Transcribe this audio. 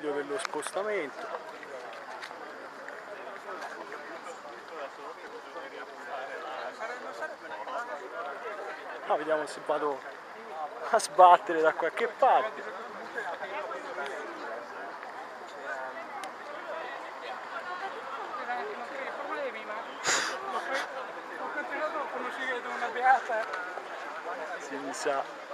consiglio dello spostamento. Ah, vediamo se vado a sbattere da qualche parte. Si sa.